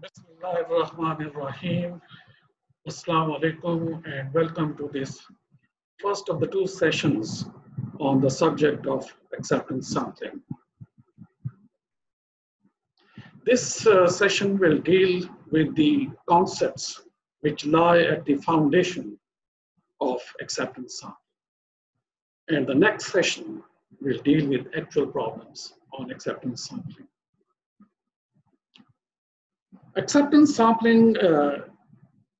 Bismillahirrahmanirrahim. Assalamu alaikum and welcome to this first of the two sessions on the subject of acceptance sampling. This uh, session will deal with the concepts which lie at the foundation of acceptance sampling. And the next session will deal with actual problems on acceptance sampling. Acceptance sampling uh,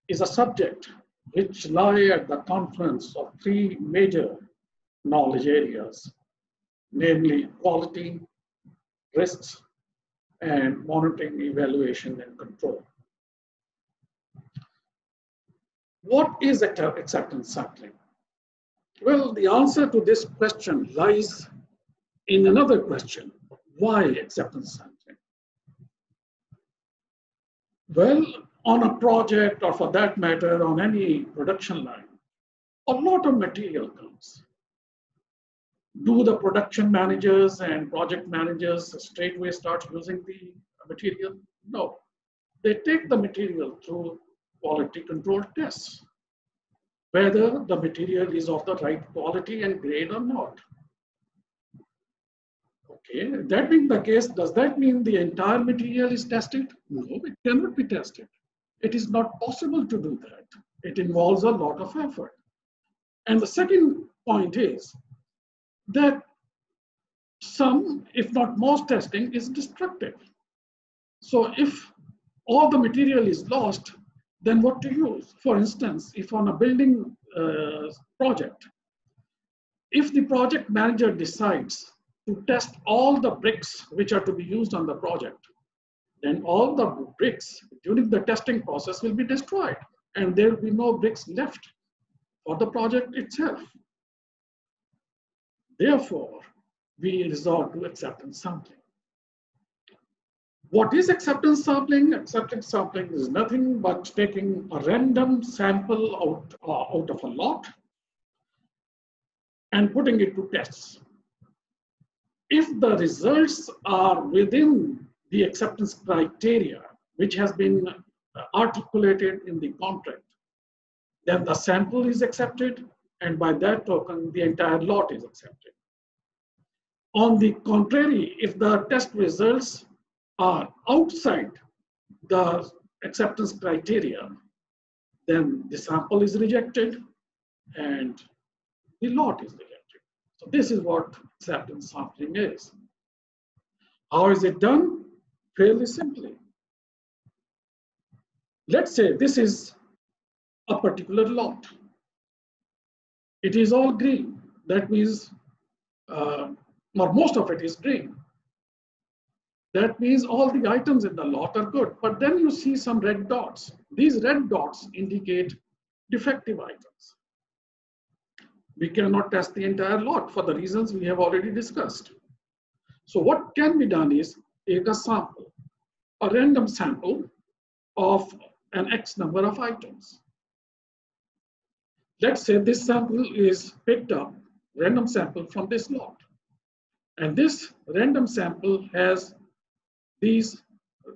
is a subject which lie at the confluence of three major knowledge areas, namely quality, risks, and monitoring, evaluation, and control. What is acceptance sampling? Well, the answer to this question lies in another question. Why acceptance sampling? Well, on a project or for that matter, on any production line, a lot of material comes. Do the production managers and project managers straightway start using the material? No. They take the material through quality control tests, whether the material is of the right quality and grade or not. Okay, that being the case, does that mean the entire material is tested? No, it cannot be tested. It is not possible to do that. It involves a lot of effort. And the second point is that some, if not most testing, is destructive. So if all the material is lost, then what to use? For instance, if on a building uh, project, if the project manager decides to test all the bricks which are to be used on the project, then all the bricks during the testing process will be destroyed and there will be no bricks left for the project itself. Therefore, we resort to acceptance sampling. What is acceptance sampling? Acceptance sampling is nothing but taking a random sample out, uh, out of a lot and putting it to tests if the results are within the acceptance criteria, which has been articulated in the contract, then the sample is accepted, and by that token, the entire lot is accepted. On the contrary, if the test results are outside the acceptance criteria, then the sample is rejected and the lot is rejected. So this is what acceptance sampling is. How is it done? Fairly simply. Let's say this is a particular lot. It is all green. That means, uh, or most of it is green. That means all the items in the lot are good. But then you see some red dots. These red dots indicate defective items we cannot test the entire lot for the reasons we have already discussed. So what can be done is take a sample, a random sample of an X number of items. Let's say this sample is picked up, random sample from this lot. And this random sample has these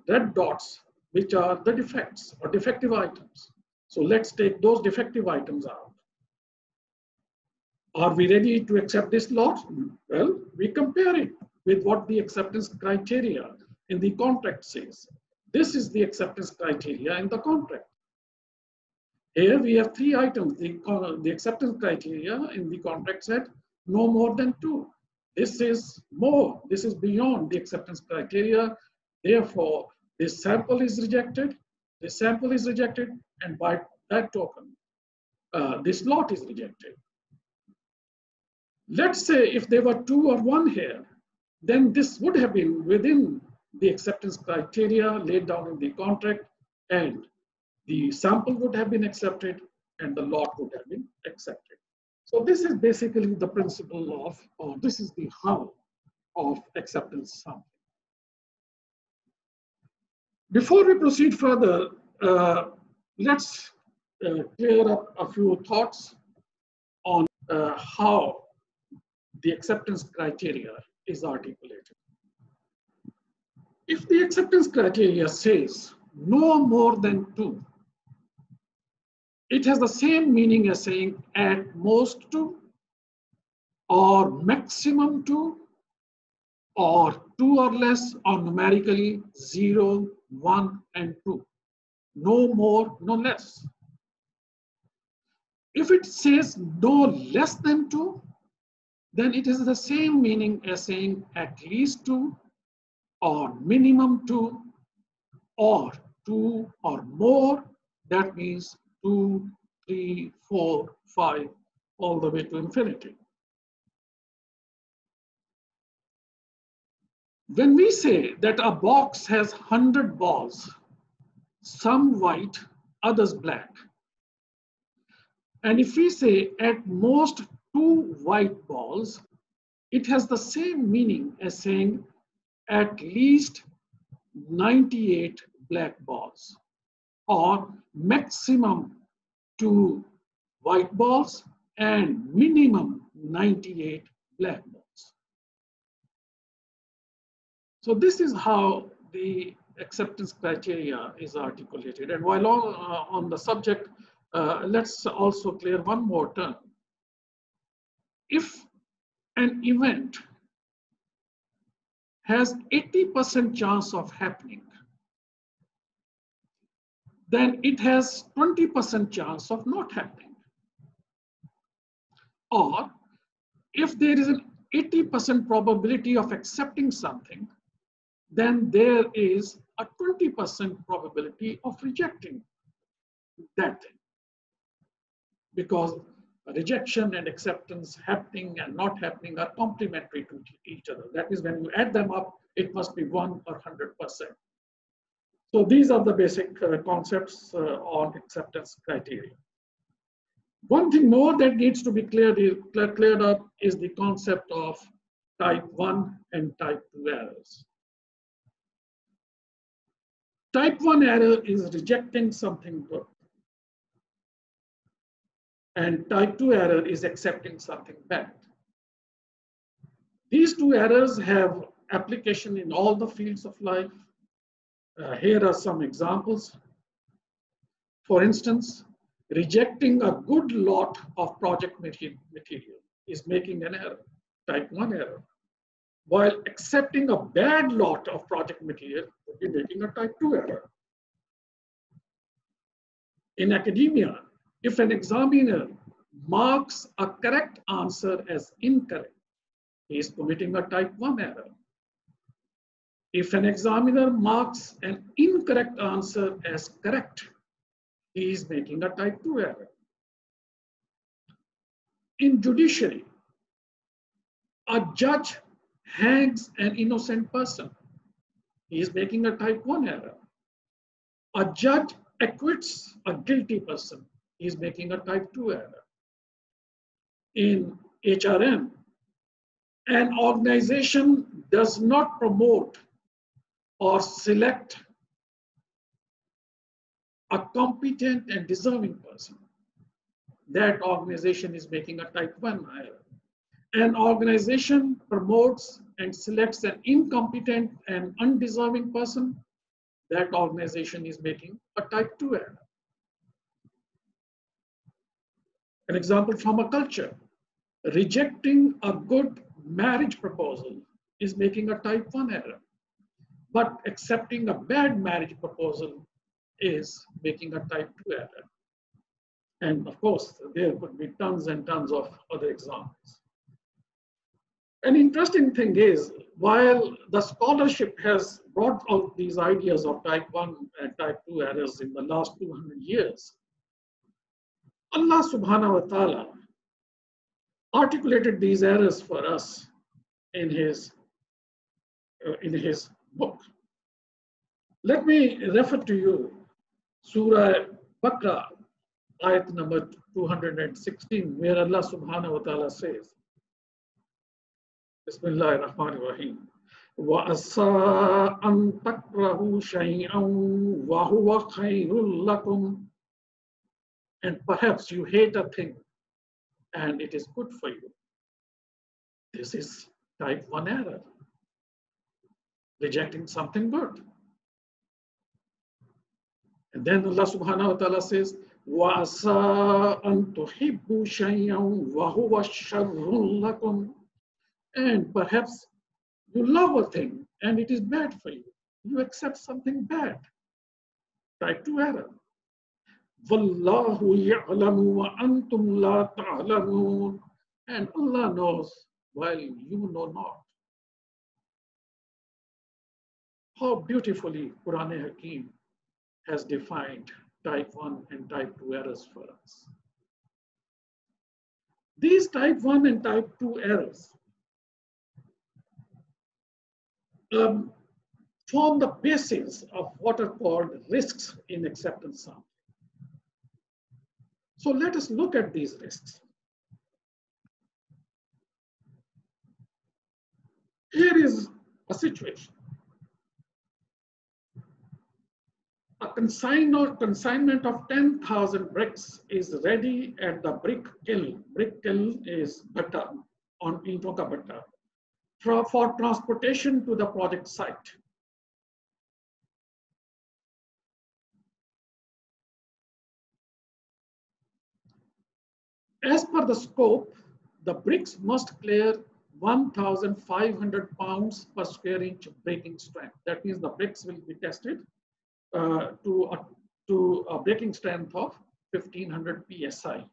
red dots, which are the defects or defective items. So let's take those defective items out. Are we ready to accept this lot? Well, we compare it with what the acceptance criteria in the contract says. This is the acceptance criteria in the contract. Here we have three items. The, the acceptance criteria in the contract said no more than two. This is more. This is beyond the acceptance criteria. Therefore, this sample is rejected. This sample is rejected, and by that token, uh, this lot is rejected. Let's say if there were two or one here, then this would have been within the acceptance criteria laid down in the contract and the sample would have been accepted and the lot would have been accepted. So this is basically the principle of, or this is the how of acceptance sampling. Before we proceed further, uh, let's uh, clear up a few thoughts on uh, how the acceptance criteria is articulated. If the acceptance criteria says no more than two, it has the same meaning as saying at most two or maximum two or two or less or numerically zero, one and two. No more, no less. If it says no less than two, then it is the same meaning as saying at least two or minimum two or two or more. That means two, three, four, five, all the way to infinity. When we say that a box has 100 balls, some white, others black, and if we say at most two white balls, it has the same meaning as saying at least 98 black balls or maximum two white balls and minimum 98 black balls. So this is how the acceptance criteria is articulated. And while on, uh, on the subject, uh, let's also clear one more term. If an event has 80% chance of happening, then it has 20% chance of not happening. Or if there is an 80% probability of accepting something, then there is a 20% probability of rejecting that thing. Because rejection and acceptance happening and not happening are complementary to each other. That is, when you add them up, it must be 1 or 100%. So these are the basic uh, concepts uh, on acceptance criteria. One thing more that needs to be cleared, cleared up is the concept of type 1 and type 2 errors. Type 1 error is rejecting something good and type 2 error is accepting something bad. These two errors have application in all the fields of life. Uh, here are some examples. For instance, rejecting a good lot of project material is making an error, type 1 error. While accepting a bad lot of project material would be making a type 2 error. In academia, if an examiner marks a correct answer as incorrect, he is committing a type 1 error. If an examiner marks an incorrect answer as correct, he is making a type 2 error. In judiciary, a judge hangs an innocent person. He is making a type 1 error. A judge acquits a guilty person is making a type 2 error. In HRM, an organization does not promote or select a competent and deserving person. That organization is making a type 1 error. An organization promotes and selects an incompetent and undeserving person. That organization is making a type 2 error. An example from a culture. Rejecting a good marriage proposal is making a type 1 error. But accepting a bad marriage proposal is making a type 2 error. And of course, there could be tons and tons of other examples. An interesting thing is, while the scholarship has brought out these ideas of type 1 and type 2 errors in the last 200 years, Allah subhanahu wa ta'ala articulated these errors for us in his, uh, in his book. Let me refer to you Surah Baqarah, ayat number 216, where Allah subhanahu wa ta'ala says, Bismillah ar-Rahman ar-Rahim. وَأَسَىٰ أَن تَكْرَهُوا شَيْئًا وَهُوَ خَيْرٌ لَكُمْ and perhaps you hate a thing and it is good for you. This is type 1 error, rejecting something good. And then Allah subhanahu wa ta'ala says, وَعَسَىٰ أَن تُحِبُّوا شَيْئًا وَهُوَ شَرٌّ لَكُمْ And perhaps you love a thing and it is bad for you. You accept something bad. Type 2 error. Wallahu ya'lamu wa antum la ta'lamun. And Allah knows while you know not. How beautifully Quran Hakim has defined type 1 and type 2 errors for us. These type 1 and type 2 errors um, form the basis of what are called risks in acceptance sampling. So let us look at these risks. Here is a situation. A consign consignment of 10,000 bricks is ready at the brick kiln. Brick kiln is bhatta on Intoka bhatta for, for transportation to the project site. As per the scope, the bricks must clear 1,500 pounds per square inch breaking strength. That means the bricks will be tested uh, to, a, to a breaking strength of 1500 psi.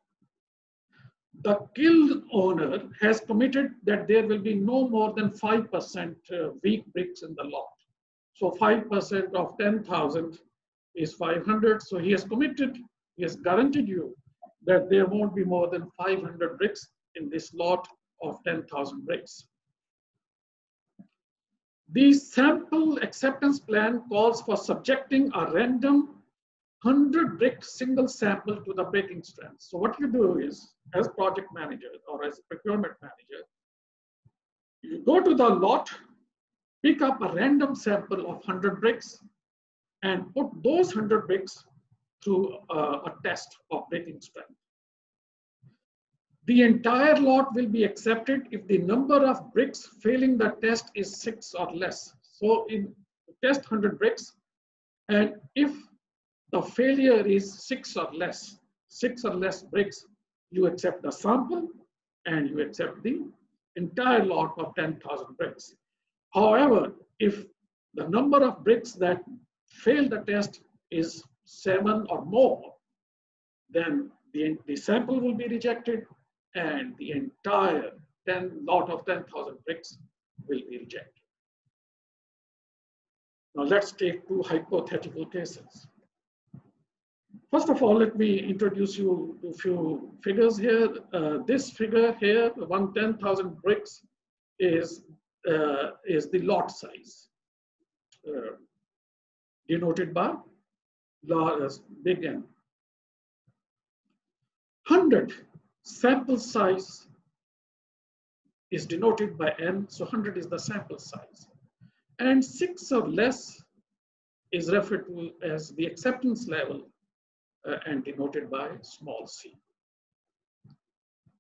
The kiln owner has committed that there will be no more than 5% uh, weak bricks in the lot. So 5% of 10,000 is 500. So he has committed, he has guaranteed you that there won't be more than 500 bricks in this lot of 10,000 bricks. The sample acceptance plan calls for subjecting a random 100 brick single sample to the breaking strength. So what you do is, as project manager or as procurement manager, you go to the lot, pick up a random sample of 100 bricks, and put those 100 bricks through a, a test of breaking strength. The entire lot will be accepted if the number of bricks failing the test is six or less. So in test 100 bricks, and if the failure is six or less, six or less bricks, you accept the sample and you accept the entire lot of 10,000 bricks. However, if the number of bricks that fail the test is seven or more, then the, the sample will be rejected and the entire 10 lot of 10,000 bricks will be rejected. Now let's take two hypothetical cases. First of all, let me introduce you to a few figures here. Uh, this figure here, one 10,000 bricks is, uh, is the lot size, uh, denoted by large, big N. 100 sample size is denoted by n, so 100 is the sample size. And six or less is referred to as the acceptance level uh, and denoted by small c.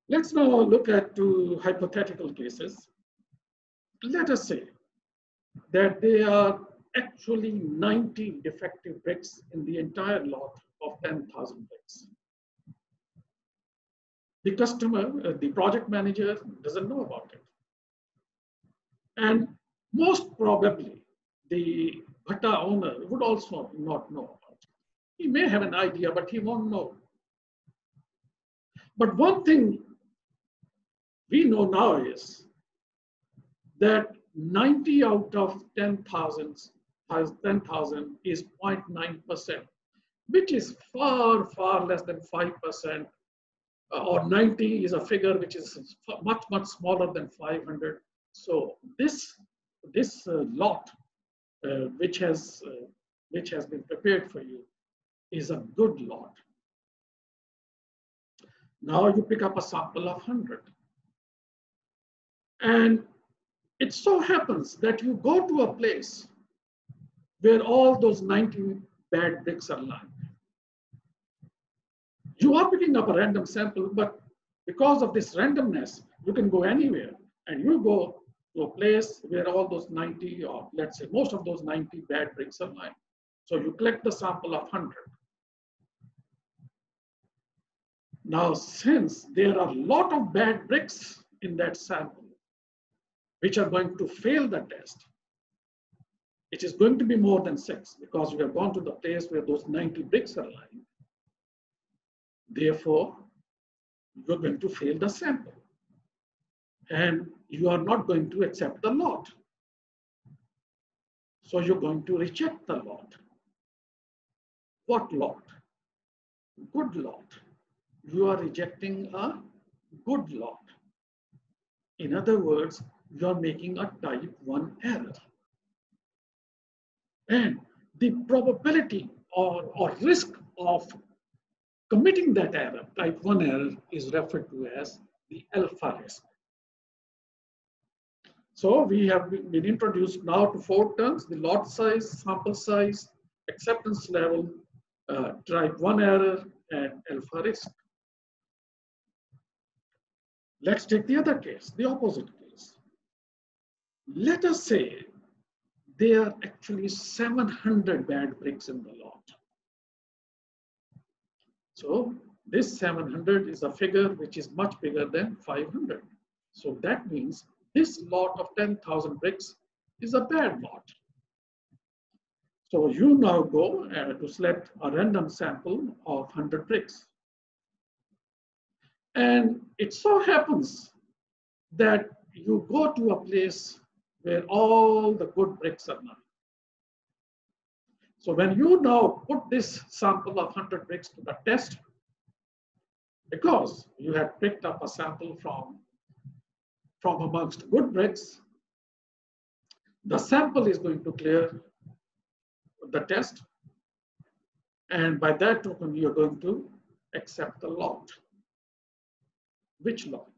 Let's now look at two hypothetical cases. Let us say that they are actually 90 defective bricks in the entire lot of 10,000 bricks. The customer, uh, the project manager doesn't know about it. And most probably the bhatta owner would also not know about it. He may have an idea, but he won't know. But one thing we know now is that 90 out of 10,000 10, is 0.9%, which is far, far less than 5% uh, or 90 is a figure which is much, much smaller than 500. So this, this uh, lot, uh, which, has, uh, which has been prepared for you, is a good lot. Now you pick up a sample of 100. And it so happens that you go to a place where all those 90 bad bricks are lying. You are picking up a random sample, but because of this randomness, you can go anywhere and you go to a place where all those 90 or let's say most of those 90 bad bricks are lying. So you collect the sample of 100. Now, since there are a lot of bad bricks in that sample, which are going to fail the test, it is going to be more than six because we have gone to the place where those 90 bricks are lying. Therefore, you're going to fail the sample and you are not going to accept the lot. So you're going to reject the lot. What lot? Good lot. You are rejecting a good lot. In other words, you are making a type 1 error. And the probability or, or risk of committing that error, type 1 error, is referred to as the alpha risk. So we have been introduced now to four terms, the lot size, sample size, acceptance level, uh, type 1 error, and alpha risk. Let's take the other case, the opposite case. Let us say there are actually 700 bad bricks in the lot. So this 700 is a figure which is much bigger than 500. So that means this lot of 10,000 bricks is a bad lot. So you now go uh, to select a random sample of 100 bricks. And it so happens that you go to a place where all the good bricks are now. So when you now put this sample of 100 bricks to the test, because you had picked up a sample from from amongst good bricks, the sample is going to clear the test. And by that token, you're going to accept the lot. Which lot?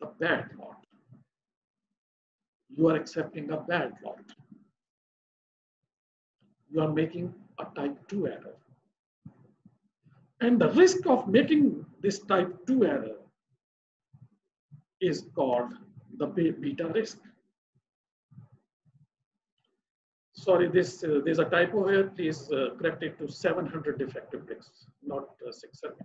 The bad lot. You are accepting a bad lot. You are making a type 2 error. And the risk of making this type 2 error is called the beta risk. Sorry, this uh, there's a typo here. Please uh, correct it to 700 defective bricks, not uh, 600.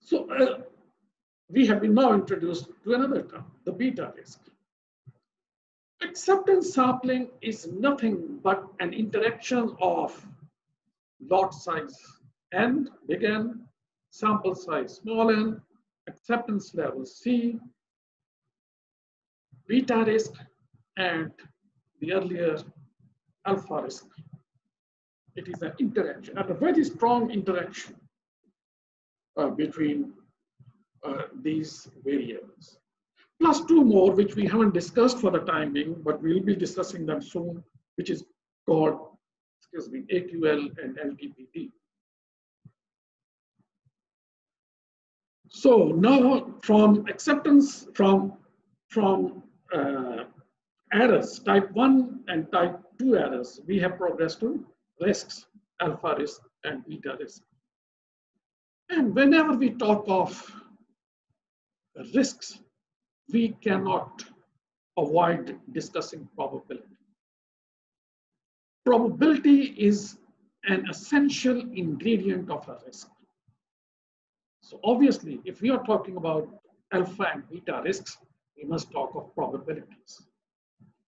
So uh, we have been now introduced to another term, the beta risk. Acceptance sampling is nothing but an interaction of lot size n, big N, sample size, small n, acceptance level C, beta risk, and the earlier alpha risk. It is an interaction, and a very strong interaction uh, between uh, these variables. Plus two more, which we haven't discussed for the time being, but we'll be discussing them soon, which is called, excuse me, AQL and LTPD. So now from acceptance from, from uh, errors, type 1 and type 2 errors, we have progressed to risks, alpha risk and beta risk. And whenever we talk of risks, we cannot avoid discussing probability. Probability is an essential ingredient of a risk. So obviously, if we are talking about alpha and beta risks, we must talk of probabilities.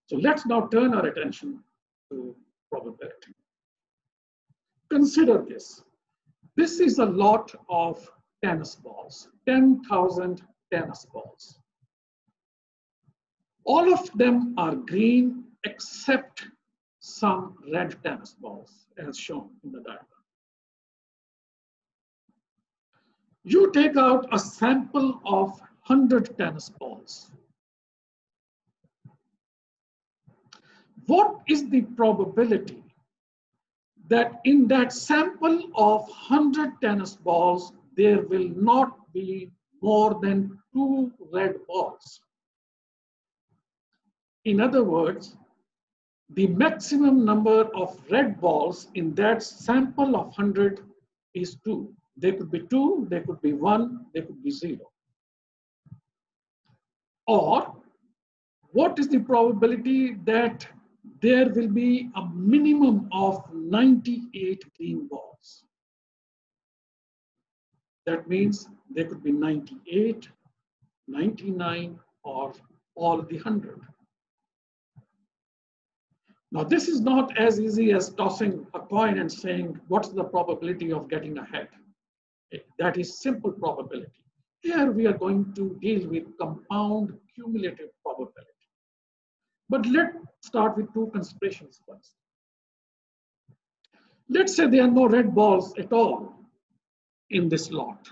So let's now turn our attention to probability. Consider this. This is a lot of tennis balls, 10,000 tennis balls. All of them are green except some red tennis balls as shown in the diagram. You take out a sample of 100 tennis balls. What is the probability that in that sample of 100 tennis balls, there will not be more than two red balls? In other words, the maximum number of red balls in that sample of 100 is two. They could be two, they could be one, they could be zero. Or what is the probability that there will be a minimum of 98 green balls? That means there could be 98, 99, or all the 100. Now, this is not as easy as tossing a coin and saying, what's the probability of getting ahead? Eh, that is simple probability. Here we are going to deal with compound cumulative probability. But let's start with two considerations first. Let's say there are no red balls at all in this lot.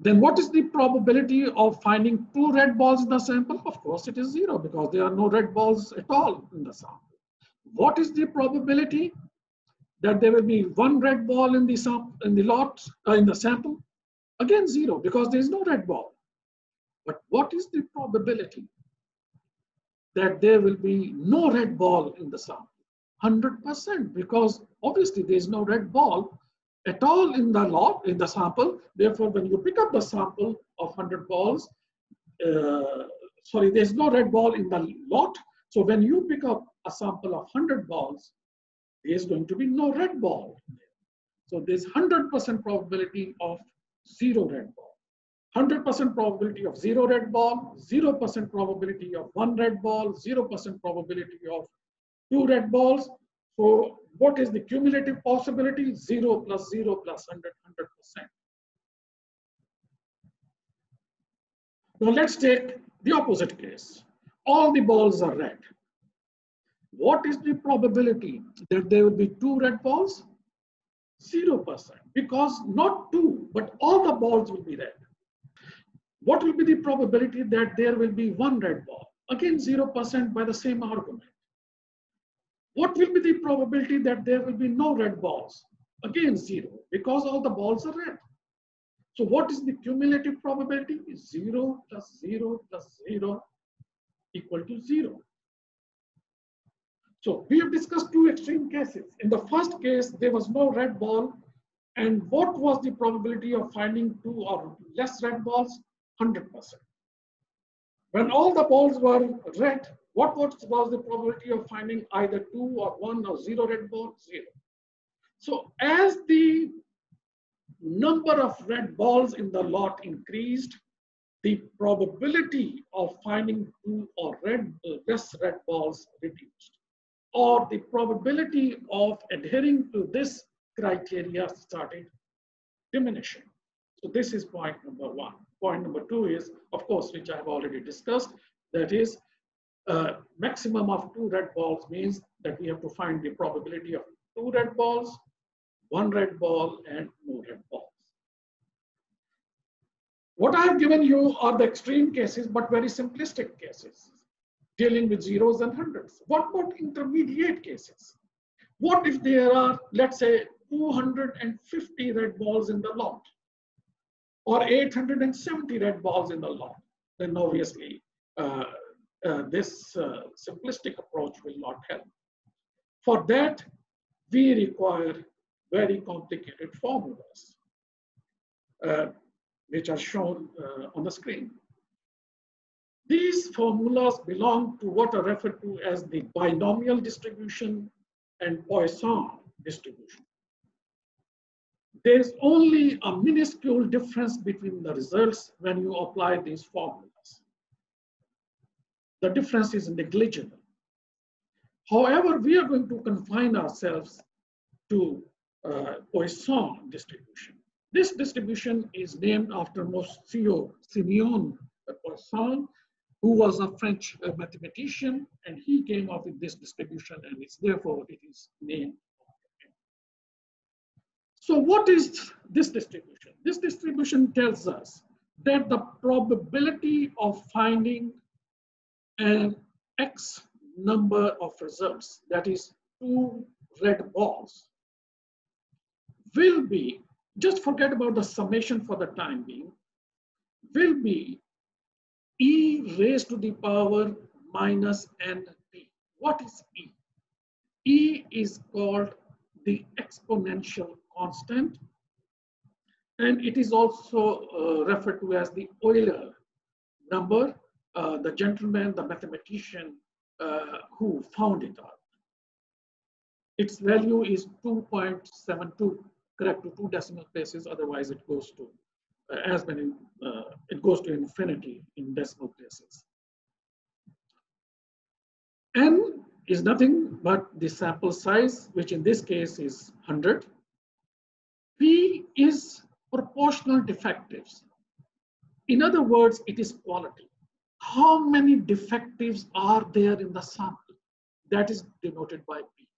Then what is the probability of finding two red balls in the sample? Of course, it is zero because there are no red balls at all in the sample. What is the probability that there will be one red ball in the, sample in the lot, uh, in the sample? Again, zero because there is no red ball. But what is the probability that there will be no red ball in the sample? 100% because obviously there is no red ball at all in the lot, in the sample. Therefore, when you pick up the sample of 100 balls, uh, sorry, there's no red ball in the lot. So when you pick up a sample of 100 balls, there's going to be no red ball. So there's 100% probability of zero red ball. 100% probability of zero red ball, 0% probability of one red ball, 0% probability of two red balls. So what is the cumulative possibility? 0 plus 0 plus 100, 100%. Now let's take the opposite case. All the balls are red. What is the probability that there will be two red balls? 0%, because not two, but all the balls will be red. What will be the probability that there will be one red ball? Again, 0% by the same argument. What will be the probability that there will be no red balls? Again, zero, because all the balls are red. So what is the cumulative probability? Zero plus zero plus zero equal to zero. So we have discussed two extreme cases. In the first case, there was no red ball. And what was the probability of finding two or less red balls? 100%. When all the balls were red, what was, the probability of finding either two or one or zero red balls? Zero. So as the number of red balls in the lot increased, the probability of finding two or red, uh, less red balls reduced, or the probability of adhering to this criteria started diminishing. So this is point number one. Point number two is, of course, which I've already discussed, that is uh, maximum of two red balls means that we have to find the probability of two red balls, one red ball, and no red balls. What I have given you are the extreme cases, but very simplistic cases, dealing with zeros and hundreds. What about intermediate cases? What if there are, let's say, 250 red balls in the lot? or 870 red balls in the lot, then obviously uh, uh, this uh, simplistic approach will not help. For that, we require very complicated formulas, uh, which are shown uh, on the screen. These formulas belong to what are referred to as the binomial distribution and Poisson distribution there's only a minuscule difference between the results when you apply these formulas. The difference is negligible. However, we are going to confine ourselves to uh, Poisson distribution. This distribution is named after Monsieur Simeon Poisson, who was a French uh, mathematician, and he came up with this distribution, and it's therefore it is named so what is this distribution? This distribution tells us that the probability of finding an X number of results, that is two red balls, will be, just forget about the summation for the time being, will be e raised to the power minus np. What is e? E is called the exponential constant. And it is also uh, referred to as the Euler number, uh, the gentleman, the mathematician uh, who found it out. Its value is 2.72, correct to two decimal places, otherwise it goes to uh, as many, uh, it goes to infinity in decimal places. N is nothing but the sample size, which in this case is 100. P is proportional defectives. In other words, it is quality. How many defectives are there in the sample? That is denoted by P.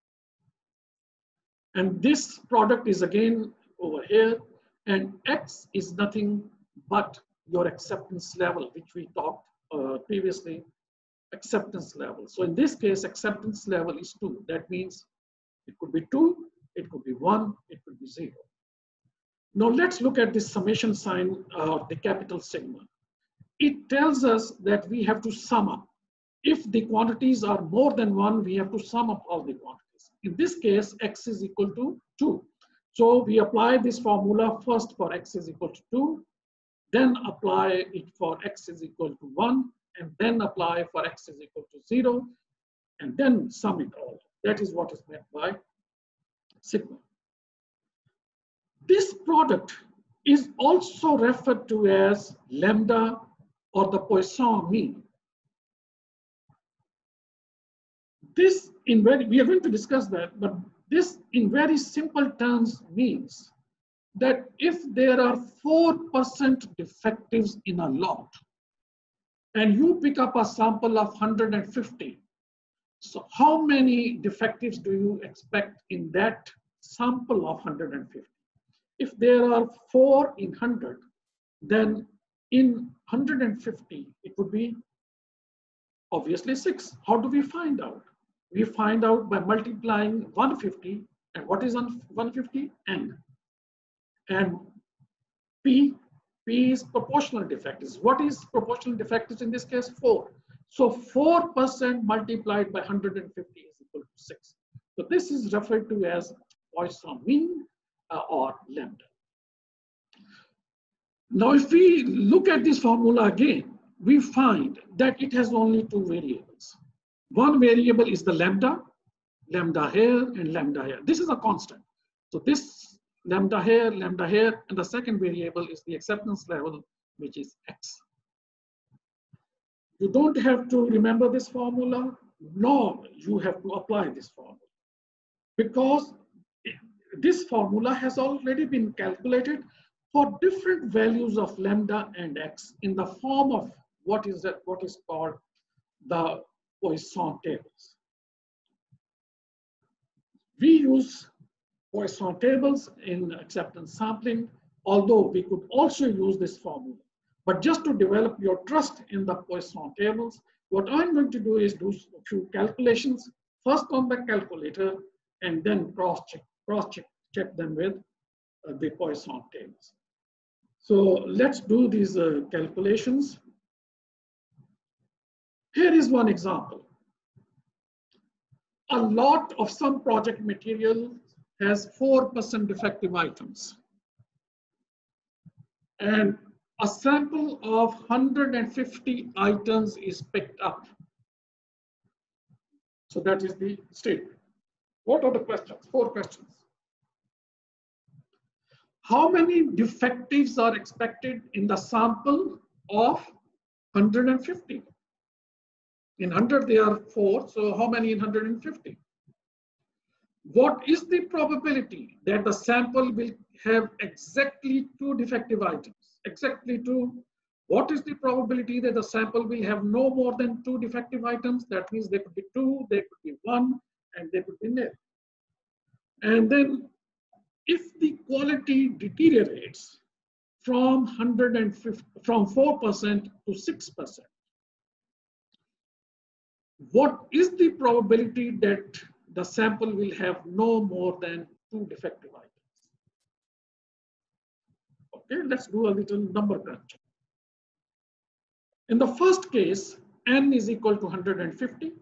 And this product is again over here, and X is nothing but your acceptance level, which we talked uh, previously, acceptance level. So in this case, acceptance level is two. That means it could be two, it could be one, it could be zero. Now let's look at this summation sign of the capital sigma. It tells us that we have to sum up. If the quantities are more than one, we have to sum up all the quantities. In this case, x is equal to two. So we apply this formula first for x is equal to two, then apply it for x is equal to one, and then apply for x is equal to zero, and then sum it all. That is what is meant by sigma. This product is also referred to as lambda or the Poisson mean. This, in very, we are going to discuss that, but this in very simple terms means that if there are 4% defectives in a lot, and you pick up a sample of 150, so how many defectives do you expect in that sample of 150? If there are four in 100, then in 150, it would be obviously six. How do we find out? We find out by multiplying 150, and what is 150? N. And P, P is proportional defectives. What is proportional defectives in this case? Four. So 4% multiplied by 150 is equal to six. So this is referred to as Poisson mean uh, or lambda. Now, if we look at this formula again, we find that it has only two variables. One variable is the lambda, lambda here and lambda here. This is a constant. So this lambda here, lambda here, and the second variable is the acceptance level, which is x. You don't have to remember this formula, nor you have to apply this formula. Because this formula has already been calculated for different values of lambda and x in the form of what is that what is called the Poisson tables. We use Poisson tables in acceptance sampling, although we could also use this formula. But just to develop your trust in the Poisson tables, what I'm going to do is do a few calculations, first on the calculator, and then cross-check cross -check, check them with uh, the Poisson tables. So let's do these uh, calculations. Here is one example. A lot of some project material has 4% defective items. And a sample of 150 items is picked up. So that is the statement. What are the questions? Four questions. How many defectives are expected in the sample of 150? In 100, there are four, so how many in 150? What is the probability that the sample will have exactly two defective items? Exactly two. What is the probability that the sample will have no more than two defective items? That means there could be two, there could be one, and there could be nil. And then if the quality deteriorates from 150, from 4% to 6%, what is the probability that the sample will have no more than two defective items? Okay, let's do a little number crunch. In the first case, n is equal to 150.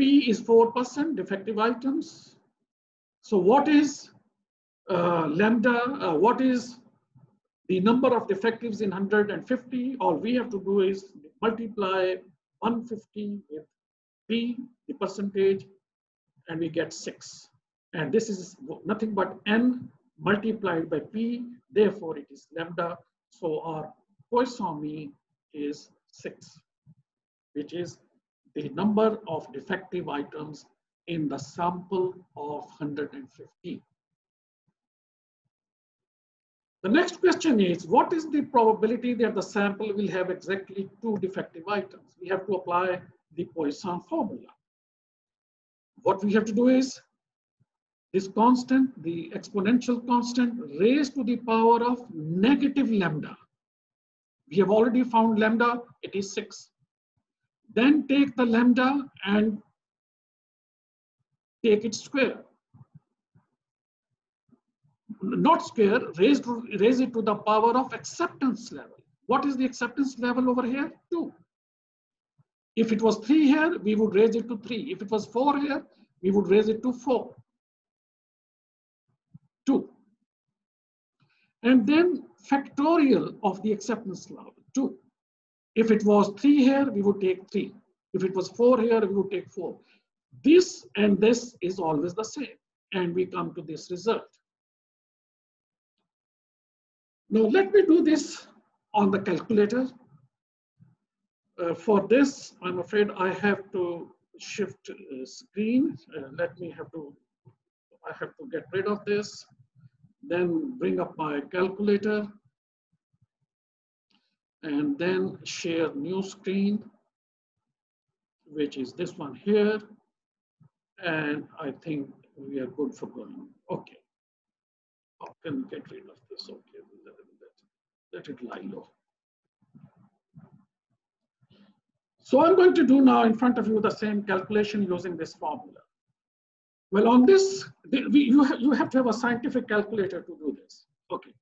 P is 4% defective items. So what is uh, lambda, uh, what is the number of defectives in 150, all we have to do is multiply 150 with P, the percentage, and we get six. And this is nothing but N multiplied by P, therefore it is lambda. So our Poisson mean is six, which is the number of defective items in the sample of 150. The next question is, what is the probability that the sample will have exactly two defective items? We have to apply the Poisson formula. What we have to do is, this constant, the exponential constant, raised to the power of negative lambda. We have already found lambda, it is 6. Then take the lambda and take its square. Not square, raise, raise it to the power of acceptance level. What is the acceptance level over here? 2. If it was 3 here, we would raise it to 3. If it was 4 here, we would raise it to 4. 2. And then factorial of the acceptance level, 2. If it was 3 here, we would take 3. If it was 4 here, we would take 4. This and this is always the same. And we come to this result. Now let me do this on the calculator. Uh, for this, I'm afraid I have to shift uh, screen. Uh, let me have to, I have to get rid of this. Then bring up my calculator and then share new screen, which is this one here. And I think we are good for going. Okay. How can we get rid of this? Okay, let it, let it lie low. So I'm going to do now in front of you the same calculation using this formula. Well, on this, you, you have to have a scientific calculator to do this. Okay.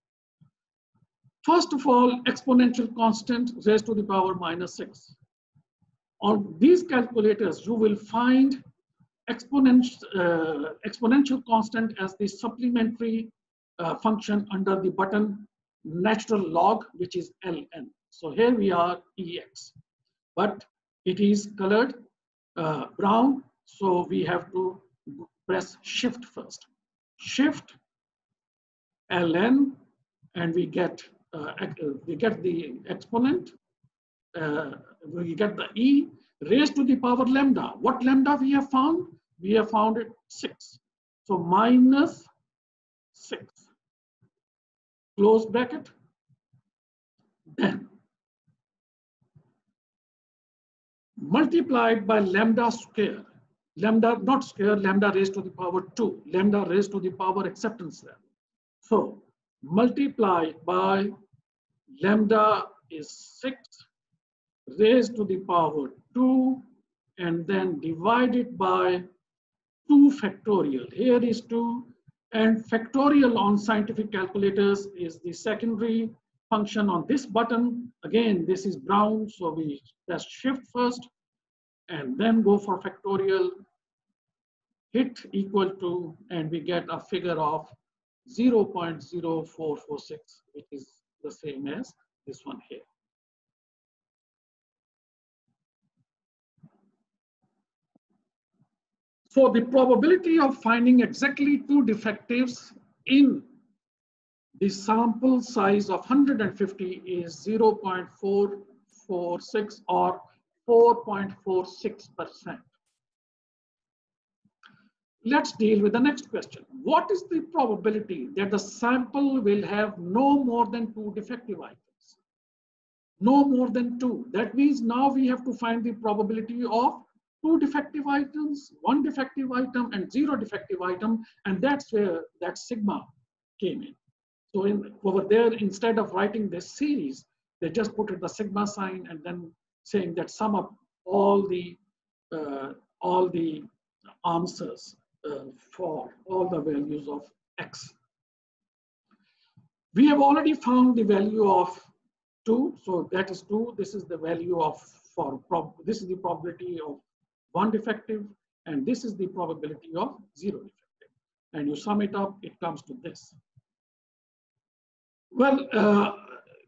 First of all, exponential constant raised to the power minus 6. On these calculators, you will find exponential, uh, exponential constant as the supplementary uh, function under the button natural log, which is ln. So here we are ex, but it is colored uh, brown, so we have to press shift first. Shift ln, and we get we get the exponent, uh, we get the e raised to the power lambda. What lambda we have found? We have found it 6. So minus 6. Close bracket. Then multiplied by lambda square. Lambda, not square, lambda raised to the power 2. Lambda raised to the power acceptance level. So multiplied by lambda is 6 raised to the power 2 and then divided by 2 factorial. Here is 2 and factorial on scientific calculators is the secondary function on this button. Again, this is brown, so we press shift first and then go for factorial, hit equal to, and we get a figure of 0.0446, which is the same as this one here. So the probability of finding exactly two defectives in the sample size of 150 is 0.446 or 4.46%. Let's deal with the next question. What is the probability that the sample will have no more than two defective items? No more than two. That means now we have to find the probability of two defective items, one defective item, and zero defective item. And that's where that sigma came in. So in, over there, instead of writing this series, they just put it the sigma sign and then saying that sum up all the uh, all the answers for all the values of x. We have already found the value of 2, so that is 2. This is the value of, for prob this is the probability of one defective, and this is the probability of zero defective. And you sum it up, it comes to this. Well, uh,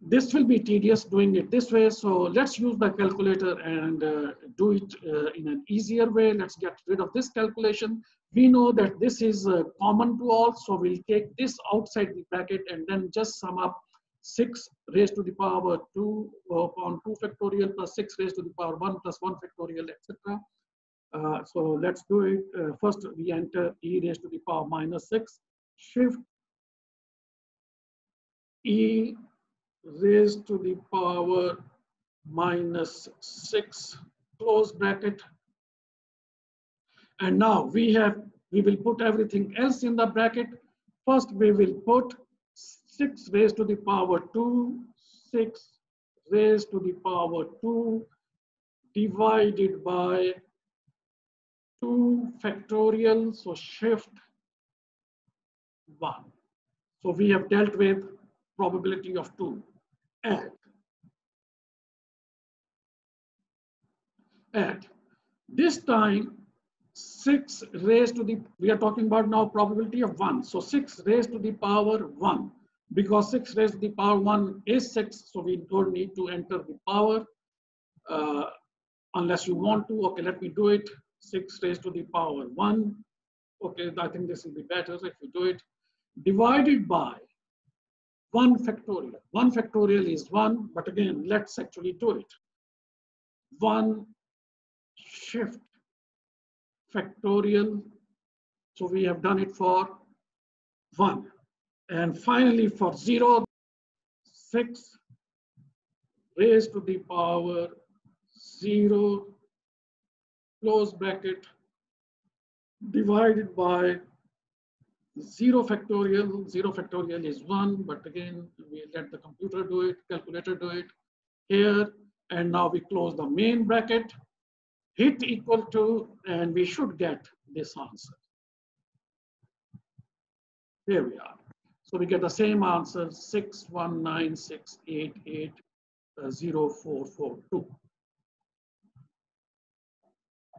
this will be tedious doing it this way. So let's use the calculator and uh, do it uh, in an easier way. Let's get rid of this calculation. We know that this is uh, common to all. So we'll take this outside the bracket and then just sum up 6 raised to the power 2 upon 2 factorial plus 6 raised to the power 1 plus 1 factorial, etc. Uh, so let's do it. Uh, first, we enter e raised to the power minus 6. Shift e raised to the power minus 6 close bracket. And now we have, we will put everything else in the bracket. First, we will put 6 raised to the power 2, 6 raised to the power 2 divided by 2 factorial, so shift 1. So we have dealt with probability of 2 add. Add. This time, 6 raised to the, we are talking about now probability of 1. So 6 raised to the power 1. Because 6 raised to the power 1 is 6, so we don't need to enter the power uh, unless you want to. Okay, let me do it. 6 raised to the power 1. Okay, I think this will be better if you do it. Divided by 1 factorial. 1 factorial is 1, but again, let's actually do it. 1 shift factorial. So we have done it for 1. And finally for 0, 6 raised to the power 0 close bracket divided by 0 factorial, 0 factorial is 1, but again, we let the computer do it, calculator do it here, and now we close the main bracket, hit equal to, and we should get this answer. Here we are. So we get the same answer, 61968804442.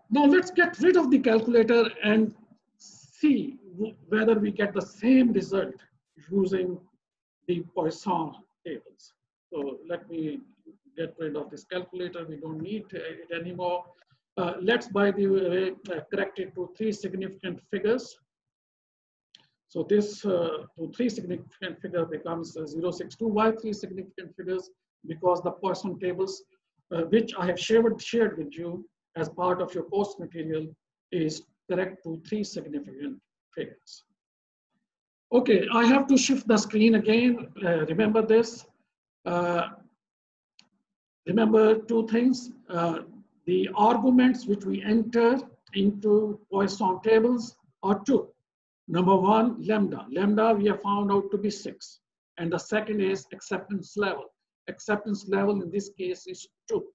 Now let's get rid of the calculator and see whether we get the same result using the Poisson tables. So let me get rid of this calculator. We don't need it anymore. Uh, let's, by the way, uh, correct it to three significant figures. So this uh, to three significant figure becomes uh, 062. Why three significant figures? Because the Poisson tables, uh, which I have shared, shared with you as part of your course material, is correct to three significant figures. Okay, I have to shift the screen again. Uh, remember this. Uh, remember two things. The arguments which we enter into Poisson tables are two. Number one, lambda. Lambda we have found out to be six. And the second is acceptance level. Acceptance level in this case is two.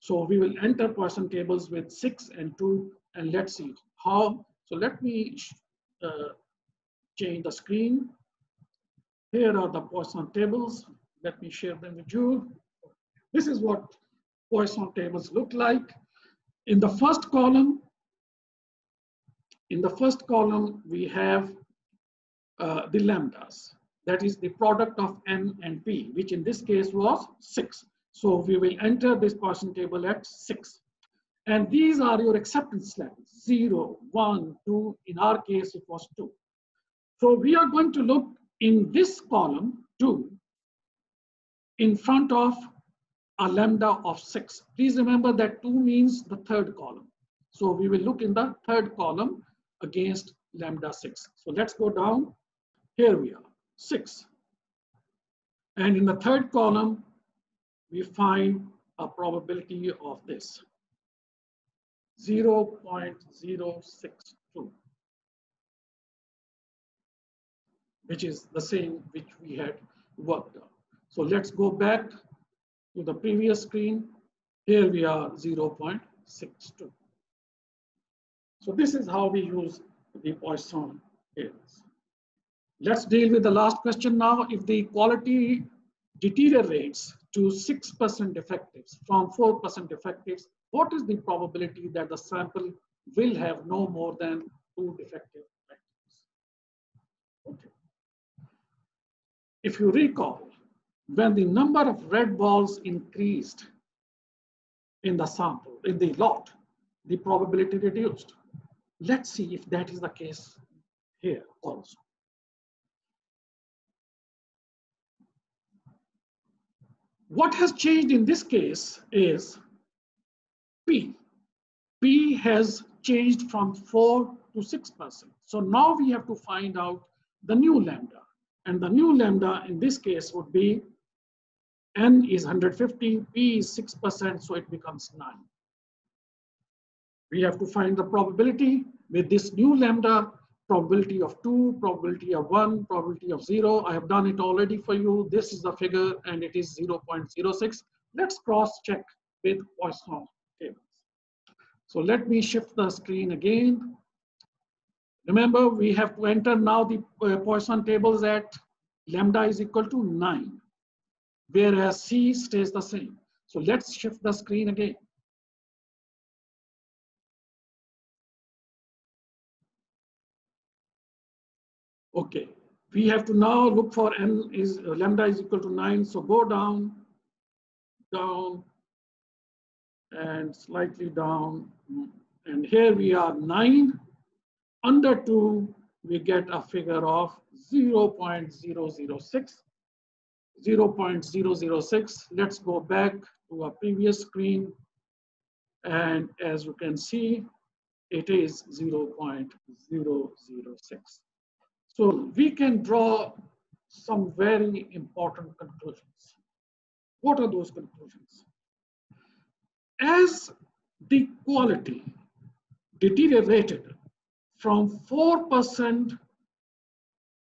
So we will enter Poisson tables with six and two, and let's see how so let me uh, change the screen. Here are the Poisson tables. Let me share them with you. This is what Poisson tables look like. In the first column, in the first column, we have uh, the lambdas. That is the product of n and p, which in this case was 6. So we will enter this Poisson table at 6. And these are your acceptance levels, zero, one, two. In our case, it was two. So we are going to look in this column, two, in front of a lambda of six. Please remember that two means the third column. So we will look in the third column against lambda six. So let's go down. Here we are, six. And in the third column, we find a probability of this. 0.062, which is the same which we had worked on. So let's go back to the previous screen. Here we are 0.62. So this is how we use the Poisson. Let's deal with the last question now. If the quality deteriorates to 6% effectives from 4% effectives, what is the probability that the sample will have no more than two defective vectors? Okay. if you recall, when the number of red balls increased in the sample, in the lot, the probability reduced. Let's see if that is the case here also. What has changed in this case is P. P has changed from 4 to 6%. So now we have to find out the new lambda. And the new lambda in this case would be N is 150, P is 6%, so it becomes 9. We have to find the probability with this new lambda, probability of 2, probability of 1, probability of 0. I have done it already for you. This is the figure and it is 0.06. Let's cross check with Poisson tables. So let me shift the screen again. Remember, we have to enter now the uh, Poisson tables at lambda is equal to 9 whereas C stays the same. So let's shift the screen again. Okay, we have to now look for n is uh, lambda is equal to 9. So go down, down, and slightly down. And here we are 9. Under 2, we get a figure of 0 0.006. 0.006. Let's go back to our previous screen. And as you can see, it is 0.006. So we can draw some very important conclusions. What are those conclusions? As the quality deteriorated from 4%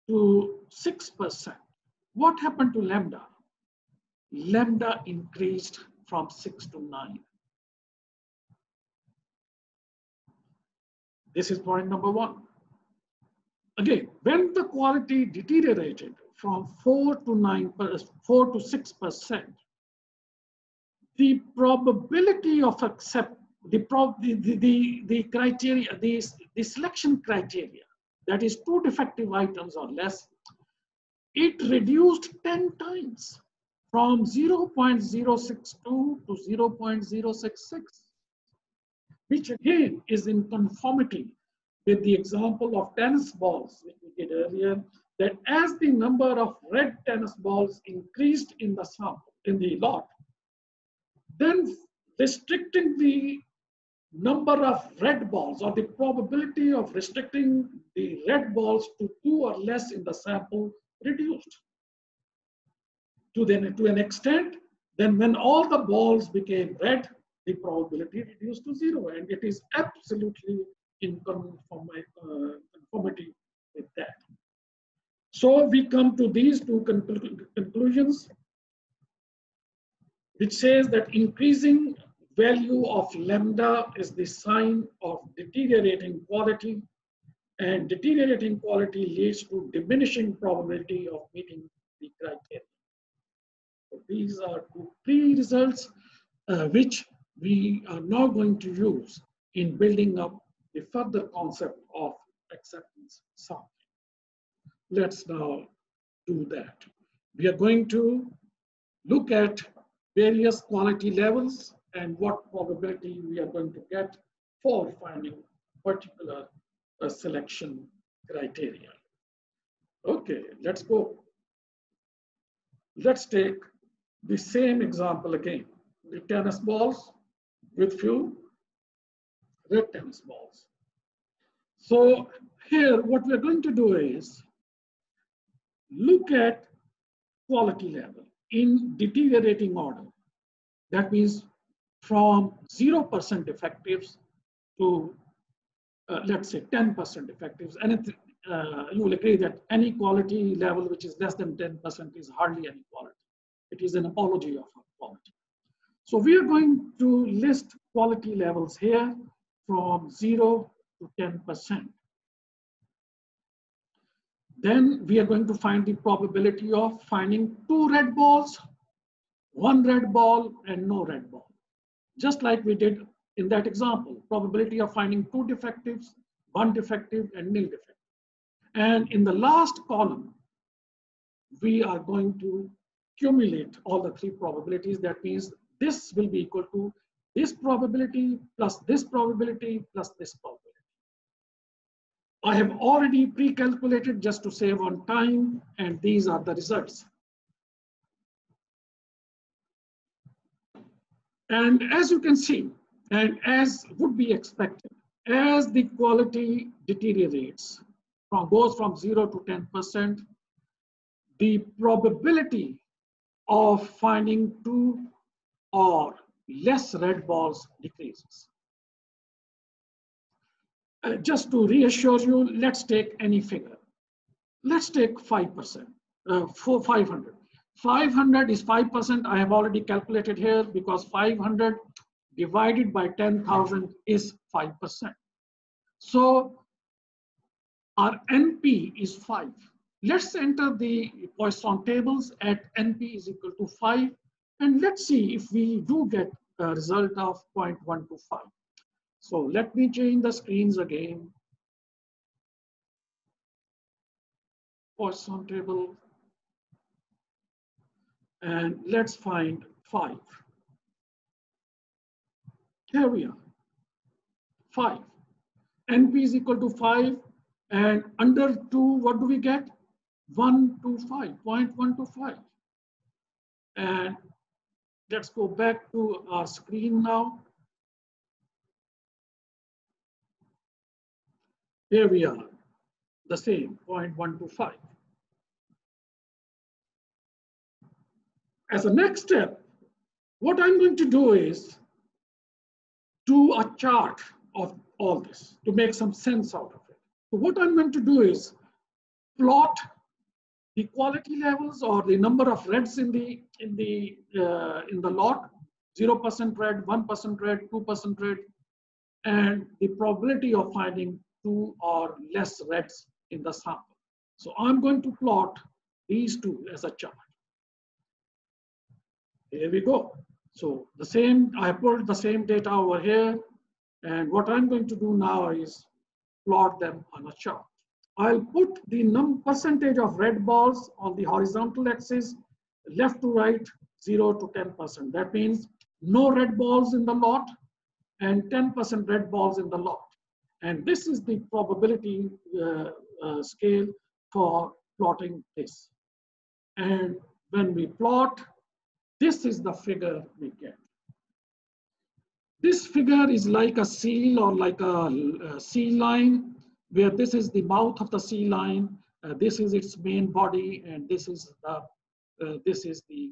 to 6%, what happened to lambda? Lambda increased from 6 to 9. This is point number one. Again, when the quality deteriorated from 4 to 9, per, 4 to 6%, the probability of accept, the, prob, the, the, the, the criteria, the, the selection criteria, that is two defective items or less, it reduced 10 times from 0.062 to 0.066, which again is in conformity with the example of tennis balls, which we did earlier, that as the number of red tennis balls increased in the sample, in the lot, then restricting the number of red balls or the probability of restricting the red balls to two or less in the sample reduced to, then, to an extent, then when all the balls became red, the probability reduced to zero. And it is absolutely in conformity, uh, with that. So we come to these two conclusions, which says that increasing value of lambda is the sign of deteriorating quality and deteriorating quality leads to diminishing probability of meeting the criteria. So these are two pre-results uh, which we are now going to use in building up the further concept of acceptance sampling. Let's now do that. We are going to look at various quality levels and what probability we are going to get for finding particular a selection criteria. Okay, let's go. Let's take the same example again. The tennis balls with few red tennis balls. So here, what we're going to do is look at quality level in deteriorating order. That means from 0% effectives to uh, let's say 10% effectives, and uh, you will agree that any quality level which is less than 10% is hardly any quality. It is an apology of quality. So we are going to list quality levels here from 0 to 10%. Then we are going to find the probability of finding two red balls, one red ball, and no red ball. Just like we did in that example, probability of finding two defectives, one defective and nil defective. And in the last column, we are going to accumulate all the three probabilities. That means this will be equal to this probability plus this probability plus this probability. I have already pre-calculated just to save on time and these are the results. And as you can see, and as would be expected, as the quality deteriorates, from, goes from 0 to 10%, the probability of finding two or less red balls decreases. Uh, just to reassure you, let's take any figure. Let's take 5%, uh, for 500. 500 is 5%. I have already calculated here because 500 divided by 10,000 is 5%. So our NP is 5. Let's enter the Poisson tables at NP is equal to 5 and let's see if we do get a result of 0.125. So let me change the screens again. Poisson table. And let's find 5. Here we are, 5. NP is equal to 5 and under 2, what do we get? 1 to 5, 0.1 to 5. And let's go back to our screen now. Here we are, the same, 0.1 to 5. As a next step, what I'm going to do is do a chart of all this to make some sense out of it. So what I'm going to do is plot the quality levels or the number of reds in the in the uh, in the lot 0% red 1% red 2% red and the probability of finding two or less reds in the sample. So i'm going to plot these two as a chart. Here we go so the same i put the same data over here and what i'm going to do now is plot them on a chart I'll put the num percentage of red balls on the horizontal axis, left to right, 0 to 10%. That means no red balls in the lot and 10% red balls in the lot. And this is the probability uh, uh, scale for plotting this. And when we plot, this is the figure we get. This figure is like a seal or like a, a sea line where this is the mouth of the sea line, uh, this is its main body, and this is the uh, this is the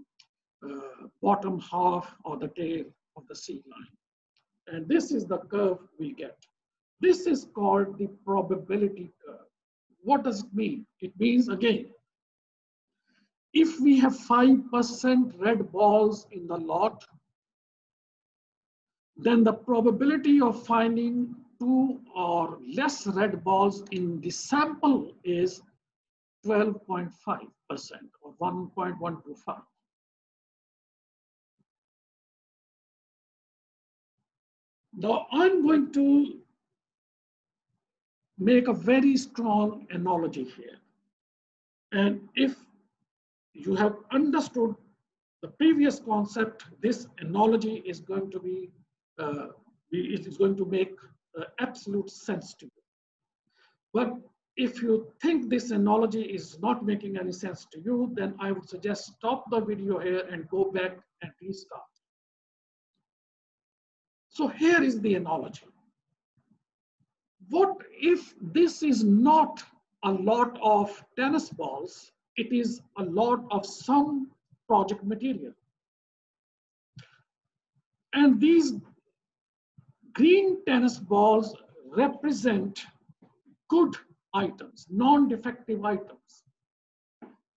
uh, bottom half or the tail of the sea line. And this is the curve we get. This is called the probability curve. What does it mean? It means, again, if we have 5% red balls in the lot, then the probability of finding two or less red balls in the sample is 12.5% or 1.125. Now I'm going to make a very strong analogy here. And if you have understood the previous concept, this analogy is going to be, uh, it is going to make uh, absolute sense to you. But if you think this analogy is not making any sense to you, then I would suggest stop the video here and go back and restart. So here is the analogy. What if this is not a lot of tennis balls, it is a lot of some project material. And these green tennis balls represent good items, non-defective items.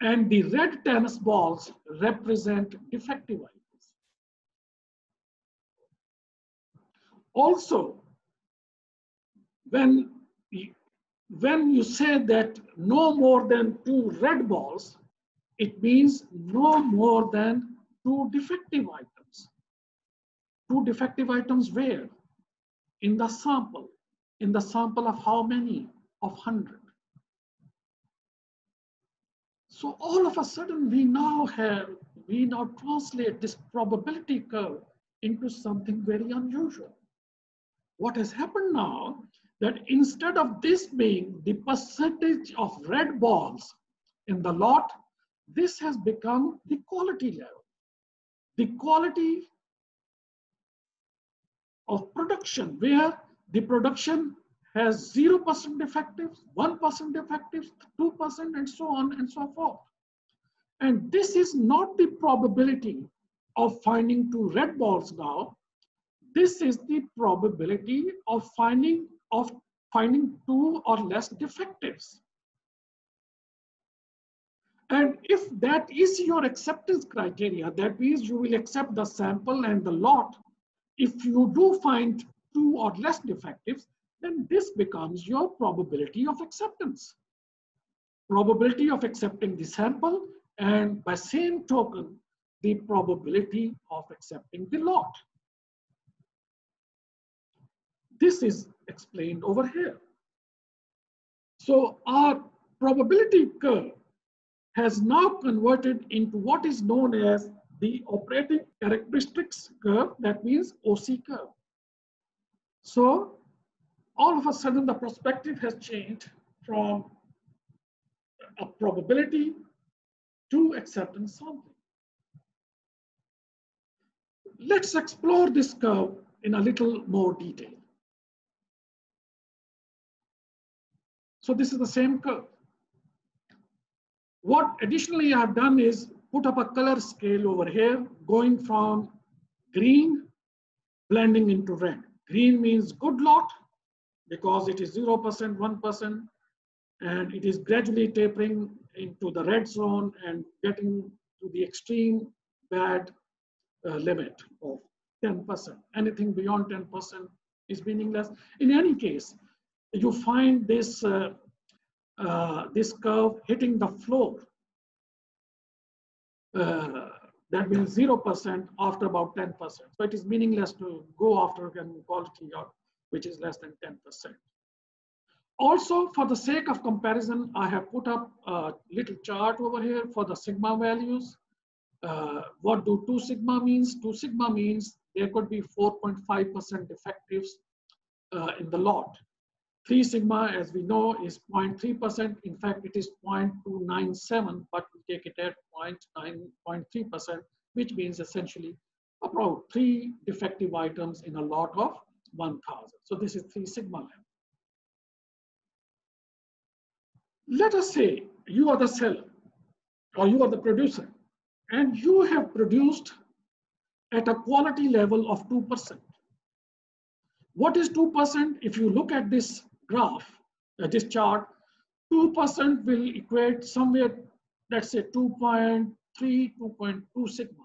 And the red tennis balls represent defective items. Also, when, when you say that no more than two red balls, it means no more than two defective items. Two defective items where? in the sample, in the sample of how many? Of 100. So all of a sudden we now have, we now translate this probability curve into something very unusual. What has happened now that instead of this being the percentage of red balls in the lot, this has become the quality level. The quality of production where the production has 0% defectives, 1% defectives, 2% and so on and so forth. And this is not the probability of finding two red balls now. This is the probability of finding of finding two or less defectives. And if that is your acceptance criteria, that means you will accept the sample and the lot. If you do find two or less defectives, then this becomes your probability of acceptance. Probability of accepting the sample and by same token, the probability of accepting the lot. This is explained over here. So our probability curve has now converted into what is known as the operating characteristics curve, that means OC curve. So all of a sudden the perspective has changed from a probability to acceptance sampling. Let's explore this curve in a little more detail. So this is the same curve. What additionally I have done is put up a color scale over here, going from green, blending into red. Green means good lot because it is 0%, 1%, and it is gradually tapering into the red zone and getting to the extreme bad uh, limit of 10%. Anything beyond 10% is meaningless. In any case, you find this uh, uh, this curve hitting the floor. Uh, that means 0% after about 10%. So it is meaningless to go after an quality of, which is less than 10%. Also, for the sake of comparison, I have put up a little chart over here for the sigma values. Uh, what do 2 sigma means? 2 sigma means there could be 4.5% defectives uh, in the lot. 3 sigma, as we know, is 0.3%. In fact, it is 0.297, but we take it at 0.3%, which means essentially about three defective items in a lot of 1,000. So this is 3 sigma level. Let us say you are the seller or you are the producer and you have produced at a quality level of 2%. What is 2%? If you look at this graph, uh, this chart, 2% will equate somewhere, let's say 2.3, 2.2 sigma.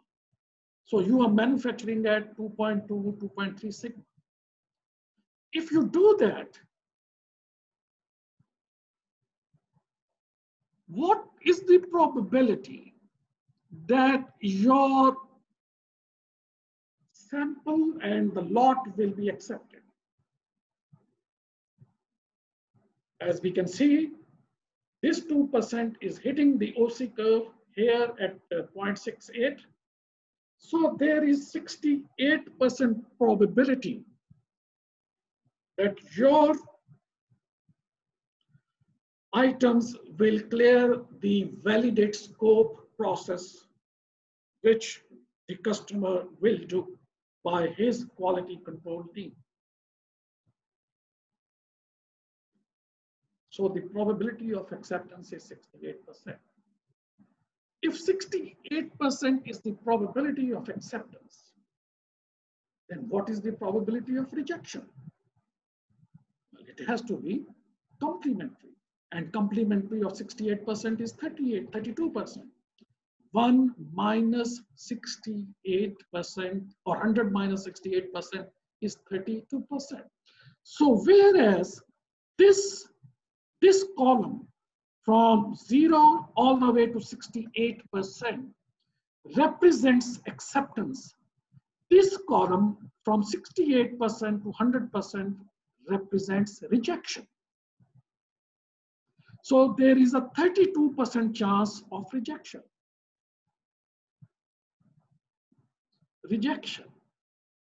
So you are manufacturing at 2.2, 2.3 sigma. If you do that, what is the probability that your sample and the lot will be accepted? As we can see, this 2% is hitting the OC curve here at uh, 0.68. So there is 68% probability that your items will clear the validate scope process, which the customer will do by his quality control team. So the probability of acceptance is 68%. If 68% is the probability of acceptance, then what is the probability of rejection? Well, it has to be complementary. And complementary of 68% is 38, 32%. 1 minus 68% or 100 minus 68% is 32%. So whereas this this column from zero all the way to 68% represents acceptance. This column from 68% to 100% represents rejection. So there is a 32% chance of rejection. Rejection.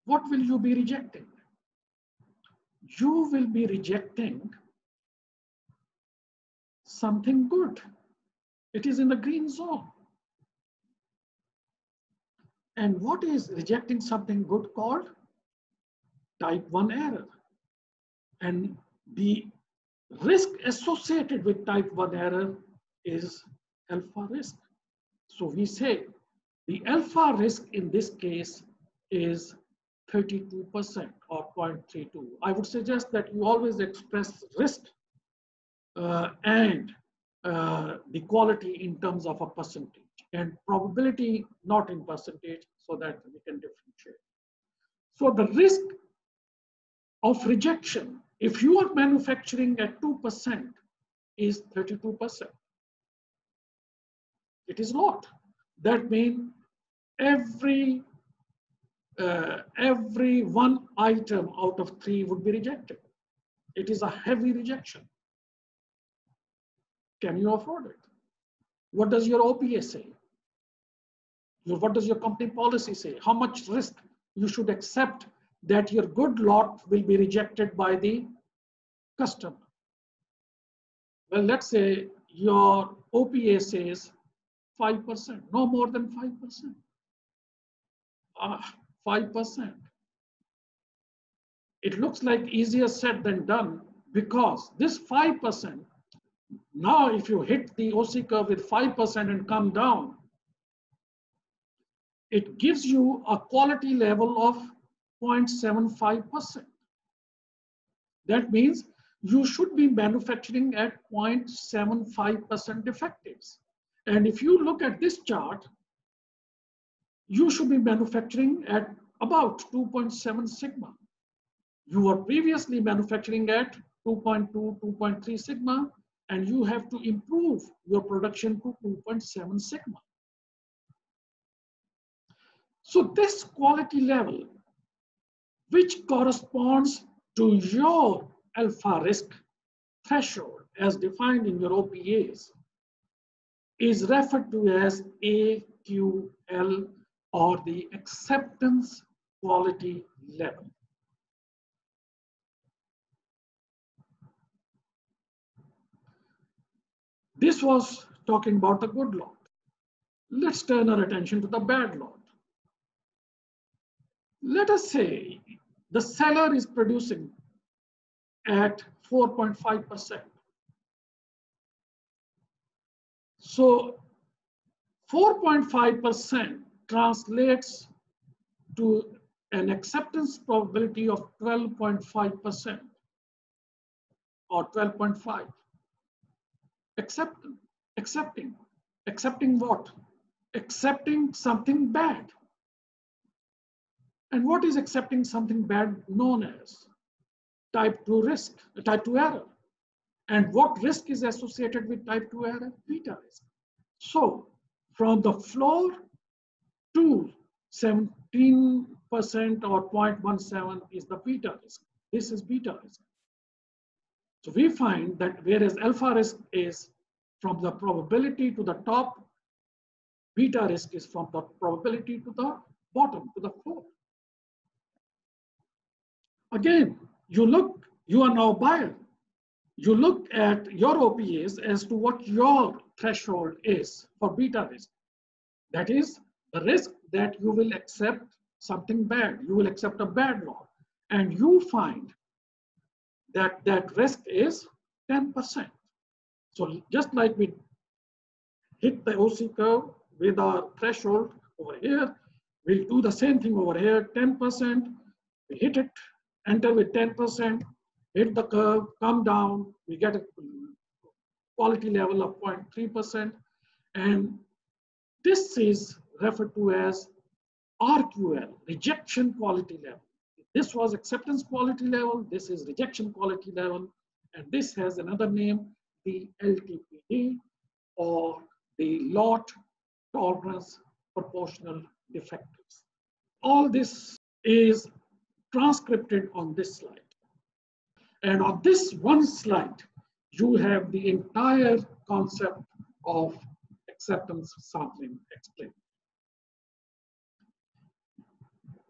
What will you be rejecting? You will be rejecting something good. It is in the green zone. And what is rejecting something good called? Type 1 error. And the risk associated with type 1 error is alpha risk. So we say the alpha risk in this case is 32% or 0.32. I would suggest that you always express risk and uh, the quality in terms of a percentage and probability not in percentage so that we can differentiate. So the risk of rejection, if you are manufacturing at 2%, is 32%. It is not. That means every uh, every one item out of three would be rejected. It is a heavy rejection. Can you afford it? What does your OPA say? What does your company policy say? How much risk you should accept that your good lot will be rejected by the customer? Well, let's say your OPA says 5%, no more than 5%. Ah, 5%. It looks like easier said than done because this 5%, now if you hit the OC curve with 5% and come down, it gives you a quality level of 0.75%. That means you should be manufacturing at 0.75% defectives. And if you look at this chart, you should be manufacturing at about 2.7 sigma. You were previously manufacturing at 2.2, 2.3 sigma, and you have to improve your production to 2.7 sigma. So this quality level, which corresponds to your alpha risk threshold as defined in your OPAs, is referred to as AQL or the acceptance quality level. This was talking about the good lot. Let's turn our attention to the bad lot. Let us say the seller is producing at 4.5%. So 4.5% translates to an acceptance probability of 12.5% or 12.5. Accepting, accepting, accepting what? Accepting something bad. And what is accepting something bad known as? Type 2 risk, type 2 error. And what risk is associated with type 2 error? Beta risk. So from the floor to 17% or 0.17 is the beta risk. This is beta risk. So we find that whereas alpha risk is from the probability to the top, beta risk is from the probability to the bottom, to the floor. Again, you look, you are now buyer. You look at your OPAs as to what your threshold is for beta risk. That is the risk that you will accept something bad. You will accept a bad law. And you find that that risk is 10%. So just like we hit the OC curve with our threshold over here, we'll do the same thing over here, 10%. We hit it, enter with 10%, hit the curve, come down, we get a quality level of 0.3%. And this is referred to as RQL, rejection quality level. This was acceptance quality level, this is rejection quality level, and this has another name, the LTPD, or the lot tolerance proportional defectives. All this is transcribed on this slide. And on this one slide, you have the entire concept of acceptance sampling explained.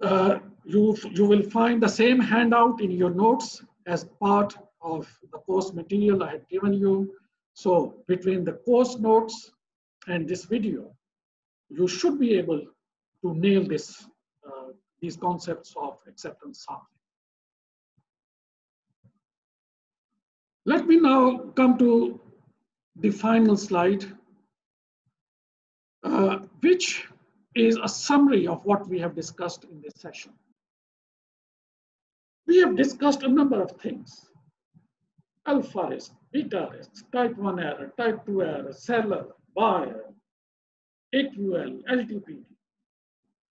Uh, you, you will find the same handout in your notes as part of the course material I had given you. So between the course notes and this video, you should be able to nail this, uh, these concepts of acceptance sampling. Let me now come to the final slide, uh, which is a summary of what we have discussed in this session. We have discussed a number of things. Alpha risk, beta risk, type 1 error, type 2 error, seller, buyer, AQL, LTPD.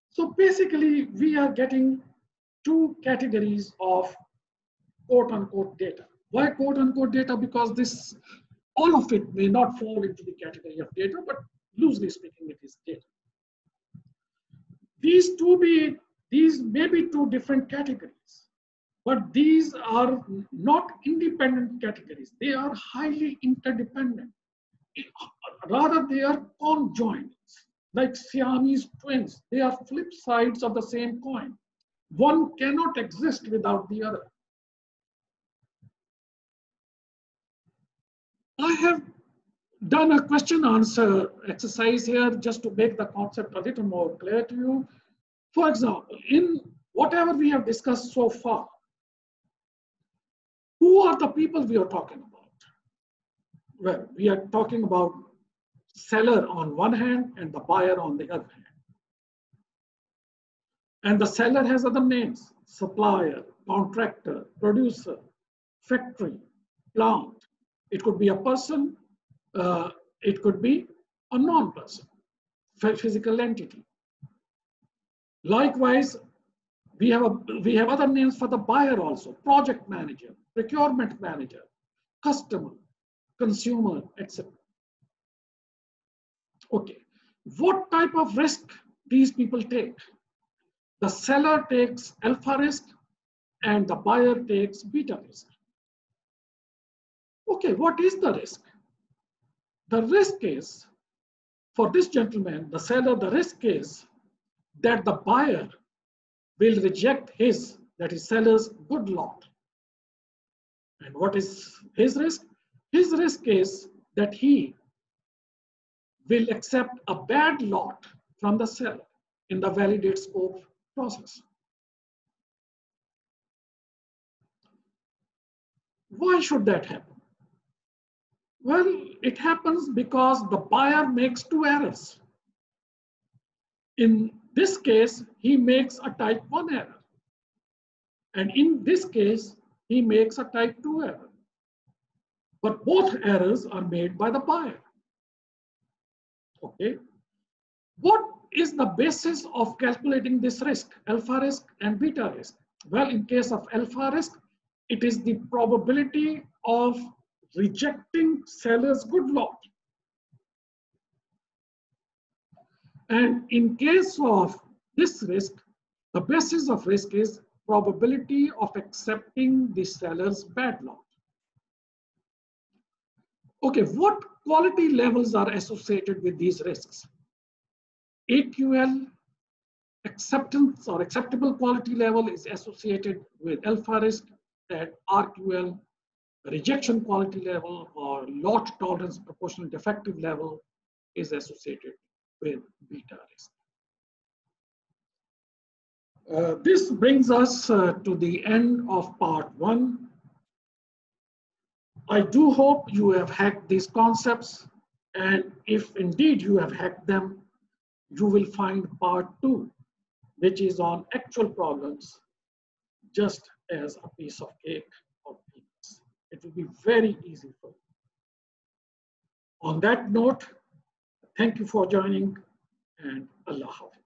So basically, we are getting two categories of quote unquote data. Why quote unquote data? Because this, all of it may not fall into the category of data, but loosely speaking, it is data. These two be, these may be two different categories, but these are not independent categories. They are highly interdependent. Rather, they are conjoined like Siamese twins. They are flip sides of the same coin. One cannot exist without the other. I have done a question answer exercise here just to make the concept a little more clear to you. For example, in whatever we have discussed so far, who are the people we are talking about? Well, we are talking about seller on one hand and the buyer on the other hand. And the seller has other names, supplier, contractor, producer, factory, plant. It could be a person, uh, it could be a non-person, physical entity. Likewise, we have, a, we have other names for the buyer also, project manager, procurement manager, customer, consumer, etc. Okay, what type of risk these people take? The seller takes alpha risk and the buyer takes beta risk. Okay, what is the risk? The risk is, for this gentleman, the seller, the risk is that the buyer will reject his, that is seller's good lot. And what is his risk? His risk is that he will accept a bad lot from the seller in the validate scope process. Why should that happen? Well, it happens because the buyer makes two errors. In this case, he makes a type 1 error. And in this case, he makes a type 2 error. But both errors are made by the buyer. Okay. What is the basis of calculating this risk, alpha risk and beta risk? Well, in case of alpha risk, it is the probability of rejecting seller's good lot. And in case of this risk, the basis of risk is probability of accepting the seller's bad lot. Okay, what quality levels are associated with these risks? AQL acceptance or acceptable quality level is associated with alpha risk and RQL rejection quality level or lot tolerance proportional defective level is associated with beta risk. Uh, this brings us uh, to the end of part one. I do hope you have hacked these concepts and if indeed you have hacked them, you will find part two, which is on actual problems, just as a piece of cake it will be very easy for you. On that note, thank you for joining and Allah Hafiz.